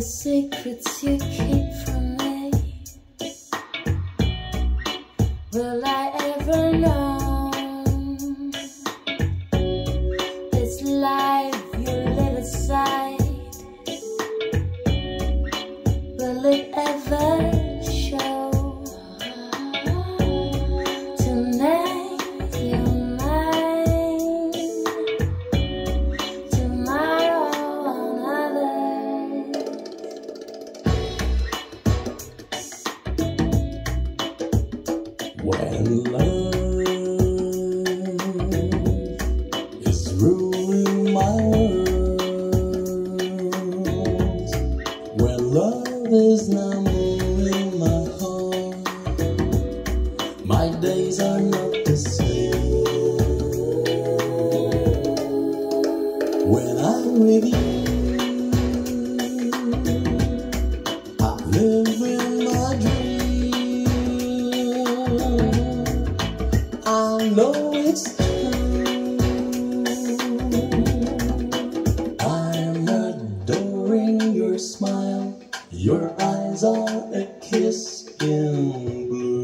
secrets you keep from me. Will I When love is ruling my world, when love is now moving my heart, my days are not the same. When I'm with you, know it's. I'm adoring your smile. Your eyes are a kiss in blue.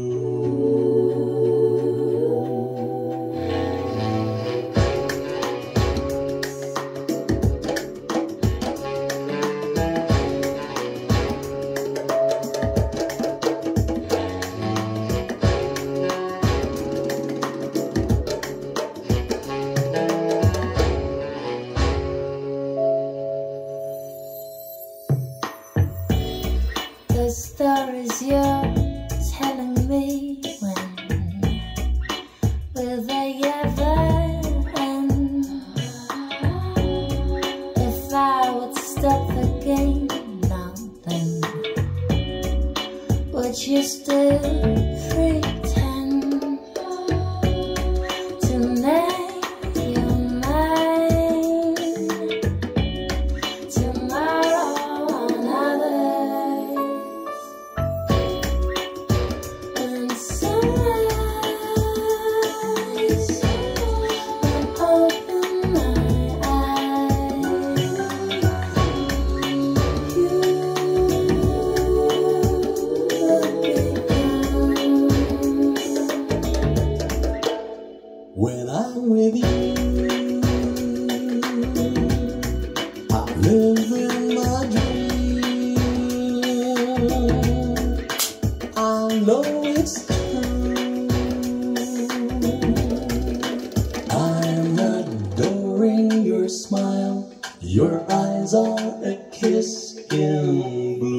Stories you're telling me when will they ever end? If I would stop the game now, then would you still pretend When I'm with you, I live in my dream. I know it's true. I'm adoring your smile. Your eyes are a kiss in blue.